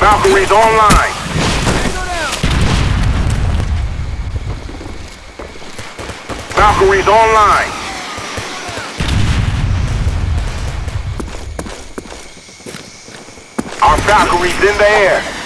Valkyries online. Valkyries online. Our Valkyries in the air.